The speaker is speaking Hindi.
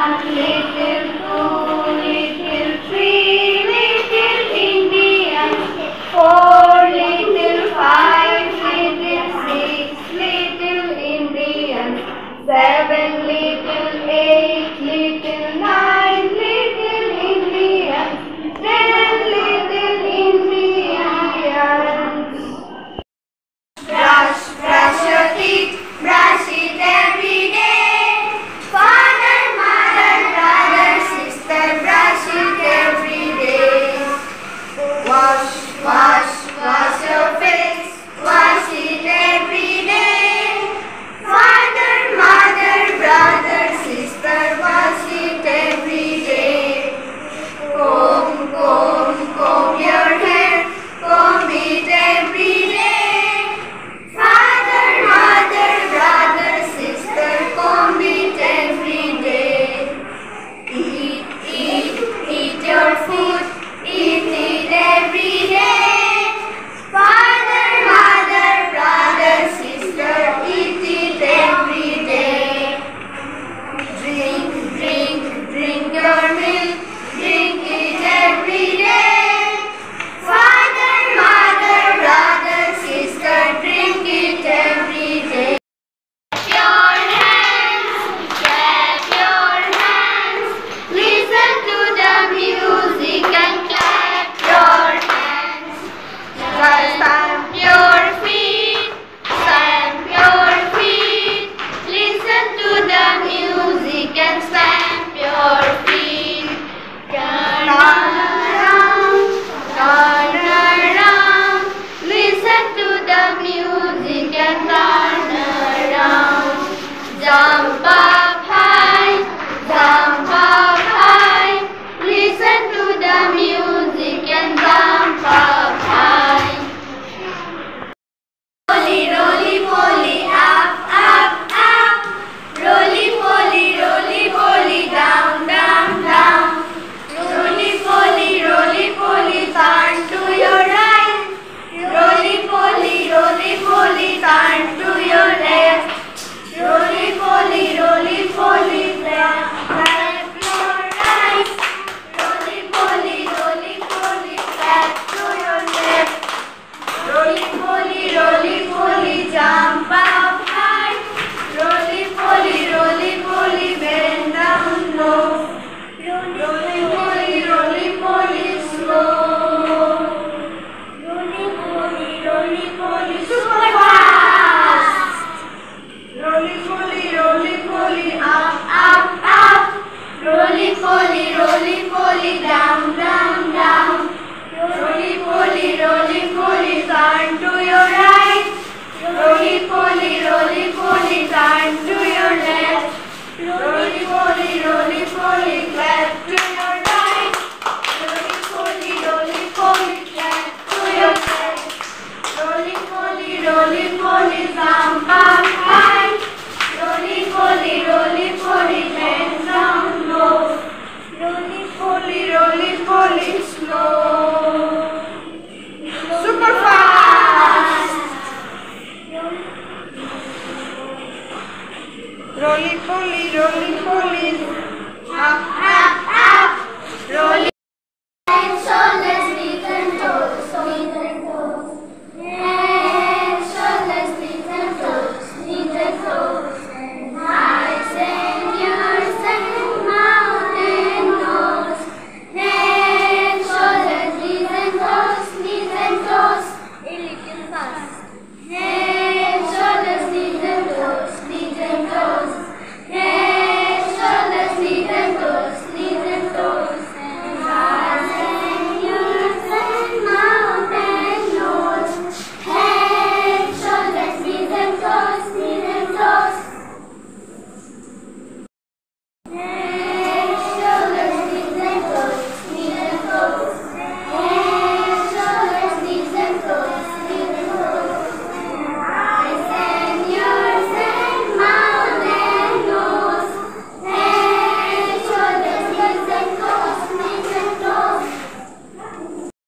Little